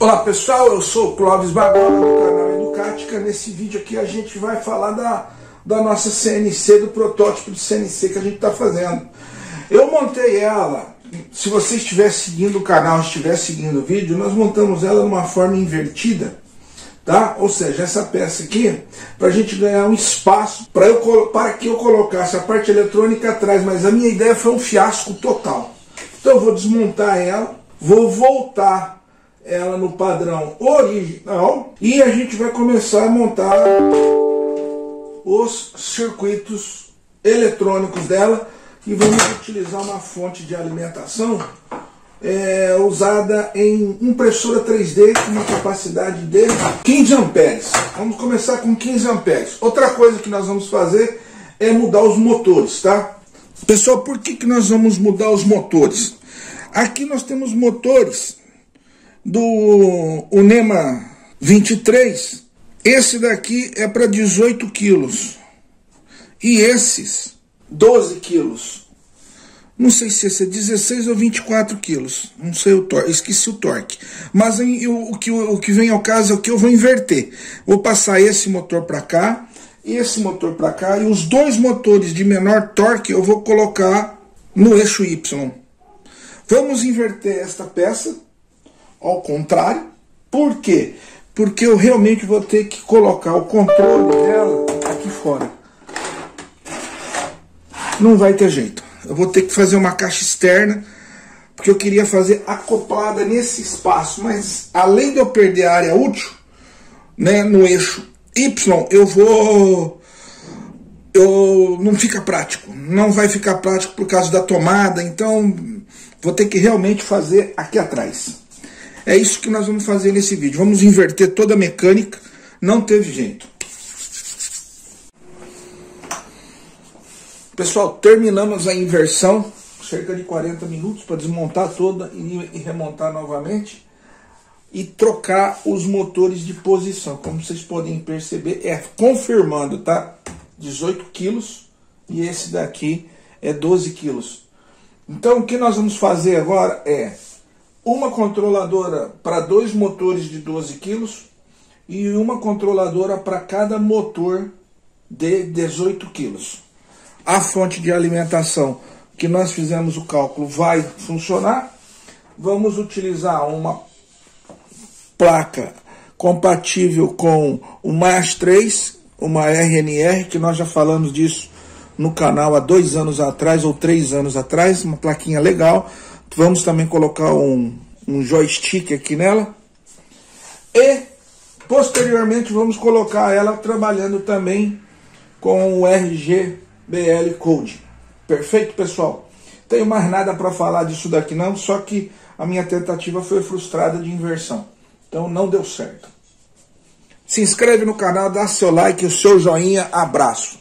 Olá pessoal, eu sou Clóvis Barbosa do canal Educática. Nesse vídeo aqui a gente vai falar da, da nossa CNC, do protótipo de CNC que a gente está fazendo. Eu montei ela, se você estiver seguindo o canal, estiver seguindo o vídeo, nós montamos ela numa forma invertida. Tá? Ou seja, essa peça aqui, para a gente ganhar um espaço para eu, para que eu colocasse a parte eletrônica atrás, mas a minha ideia foi um fiasco total. Então eu vou desmontar ela, vou voltar ela no padrão original e a gente vai começar a montar os circuitos eletrônicos dela e vamos utilizar uma fonte de alimentação é, usada em impressora 3D com uma capacidade de 15 amperes. Vamos começar com 15 amperes. Outra coisa que nós vamos fazer é mudar os motores, tá? Pessoal, por que, que nós vamos mudar os motores? Aqui nós temos motores do Unema 23, esse daqui é para 18 quilos. E esses, 12 quilos. Não sei se esse é 16 ou 24 quilos. Não sei o torque, esqueci o torque. Mas em, o, o, que, o que vem ao caso é o que eu vou inverter. Vou passar esse motor para cá, esse motor para cá, e os dois motores de menor torque eu vou colocar no eixo Y. Vamos inverter esta peça ao contrário. Por quê? Porque eu realmente vou ter que colocar o controle dela aqui fora. Não vai ter jeito. Eu vou ter que fazer uma caixa externa, porque eu queria fazer acoplada nesse espaço. Mas além de eu perder a área útil, né, no eixo Y, eu vou eu não fica prático, não vai ficar prático por causa da tomada, então vou ter que realmente fazer aqui atrás. É isso que nós vamos fazer nesse vídeo. Vamos inverter toda a mecânica. Não teve jeito. Pessoal, terminamos a inversão. Cerca de 40 minutos para desmontar toda e remontar novamente. E trocar os motores de posição. Como vocês podem perceber, é confirmando, tá? 18 quilos. E esse daqui é 12 quilos. Então o que nós vamos fazer agora é uma controladora para dois motores de 12 kg e uma controladora para cada motor de 18 kg. A fonte de alimentação que nós fizemos o cálculo vai funcionar. Vamos utilizar uma placa compatível com o MAS 3, uma RNR, que nós já falamos disso no canal há dois anos atrás ou três anos atrás, uma plaquinha legal Vamos também colocar um, um joystick aqui nela. E posteriormente vamos colocar ela trabalhando também com o RGBL Code. Perfeito, pessoal? Tenho mais nada para falar disso daqui não, só que a minha tentativa foi frustrada de inversão. Então não deu certo. Se inscreve no canal, dá seu like, o seu joinha, abraço.